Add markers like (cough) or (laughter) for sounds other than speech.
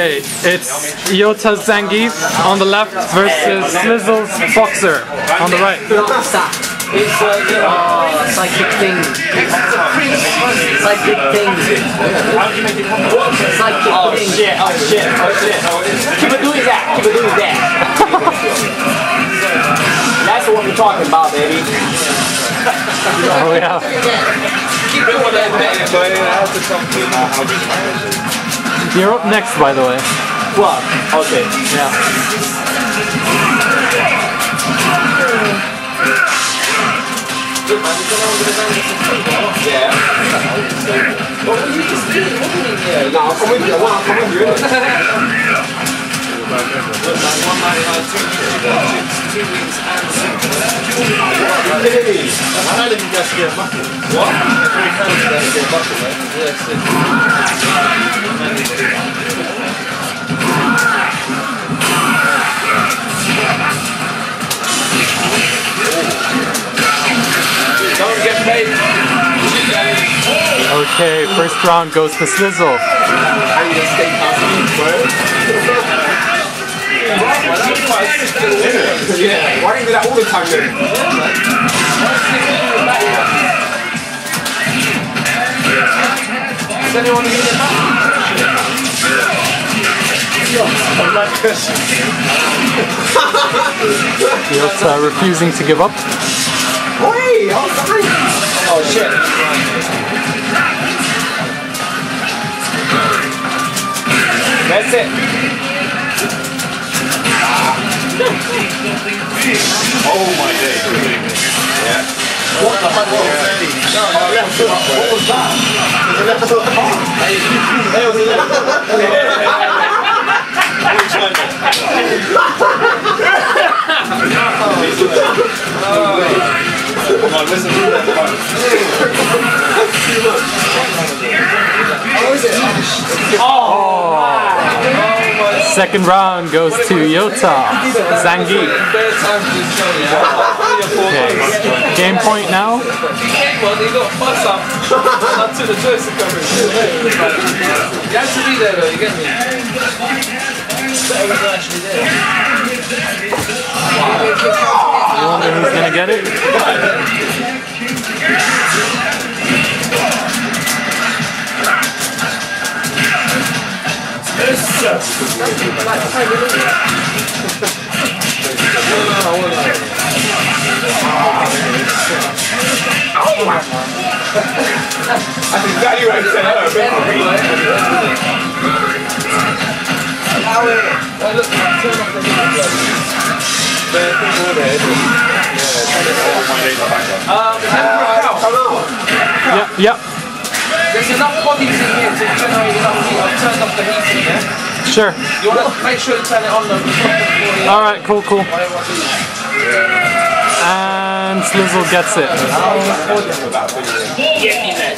Okay, it's Yota Zangief on the left versus Slizzle's Boxer on the right. It's uh, oh, psychic thing. Psychic thing. Psychic Oh thing. shit, oh shit, oh shit. Keep it doing that, keep it doing that. (laughs) That's what we're talking about, baby. Oh yeah. Keep doing that, You're up next, by the way. What? Okay. Yeah. Yeah. No, come with you. I want to come with you. Don't get paid. Okay, first round goes to Slizzle. Yeah. Why do you do that all the time then? Does anyone? Yota uh, refusing to give up. Wait, hold on. Oh shit. That's it. Oh my days. Yeah. What the fuck was What was that? Come Oh, second round goes to Yota Zangief. Okay. Game point now. You got fuss up until the That's exactly what I heat. Um, Come on. Yep, yep. There's enough bodies in here to generate enough heat. I've turned off the heating, yeah? Sure. You want to make sure you turn it on though. Alright, cool, cool. Whatever I do. And Slizzle gets it. Get me there.